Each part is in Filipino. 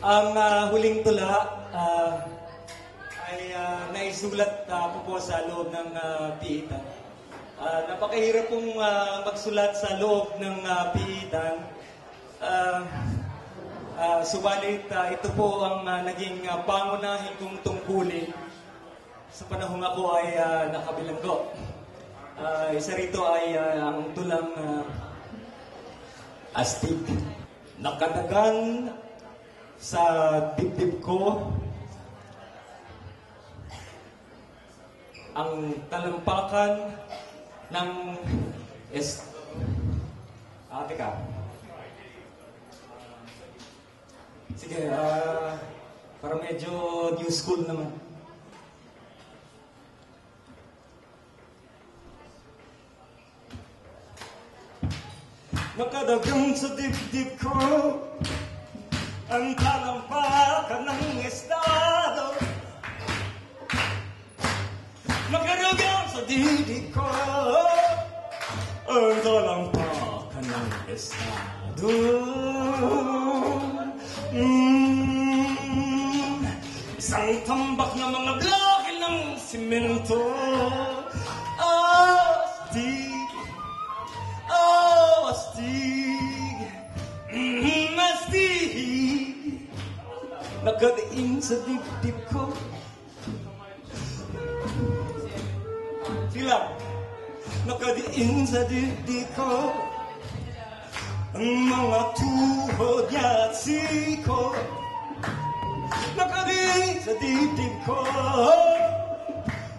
Ang ah, huling tula ah, ay ah, naisulat ah, po sa loob ng uh, piitan. Ah, napakahirap pong ah, magsulat sa loob ng uh, piitan. Ah, ah, subalit ah, ito po ang ah, naging ah, pangunahin kong tungkulin sa panahong ako ay uh, nakabilanggo. Ah, isa rito ay ah, ang tulang ah, astig. Nakadagan sa dibdib ko ang talampakan ng es... Ah, teka. Sige, ah, para medyo new school naman. Nakadagang sa dibdib ko ang talampakan ng estado. Nakadagang sa dibdib ko. Ang talampakan ng estado. Mm, Isang tambak na mga bloke ng simento. Oh, Nakadaing sa dibdib ko Sila Nakadiin sa dibdib ko Ang mga tuhod niya at siko Nakadiin sa dibdib ko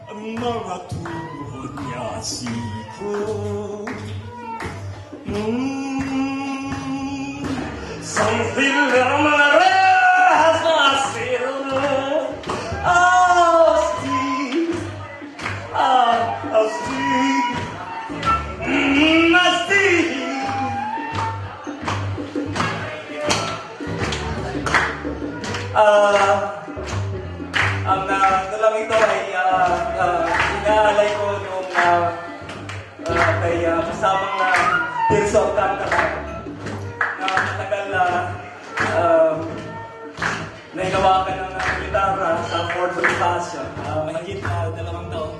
Ang mga tuhod niya at siko Mm, Something that Ah, ang uh, tulang ito ay uh, uh, inaalay ko nung uh, uh, kay uh, kasamang na Tirso Alcantara na matagal na uh, nainawakan ng uh, gitara sa Ford Bonifacio. Uh, mahigit na dalawang taon.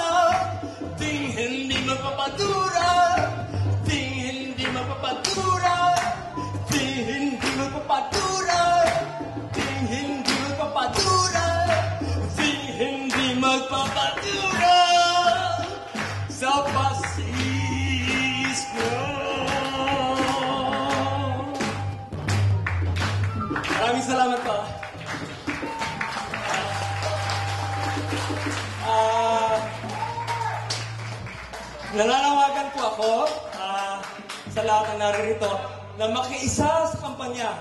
Ting hindi magpapatura Ting hindi magpapatura Ting hindi magpapatura Ting hindi magpapatura Ting hindi magpapatura Sa Francisco Maraming salamat pa nananawagan po ako ah, sa lahat ng naririto na makiisa sa kampanya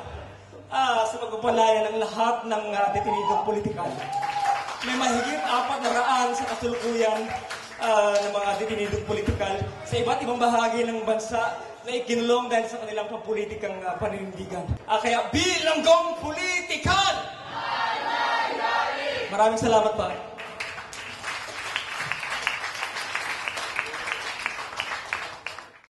ah, sa pagpapalaya ng lahat ng uh, detinidong politikal. May mahigit apat na raan sa kasulukuyan ah, ng mga detinidong politikal sa iba't ibang bahagi ng bansa na ikinulong dahil sa kanilang pampulitikang uh, paninindigan. Ah, kaya bilanggong politikal! Maraming salamat pa.